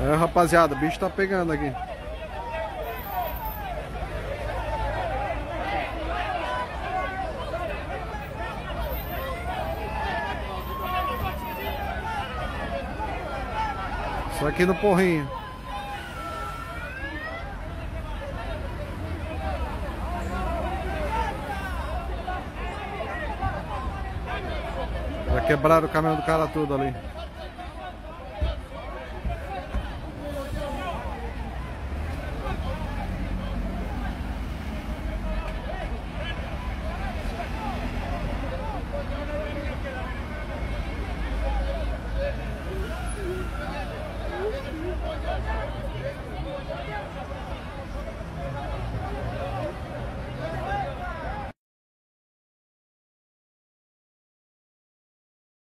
É, rapaziada, o bicho tá pegando aqui. Só aqui no porrinho. Já quebraram o caminhão do cara todo ali.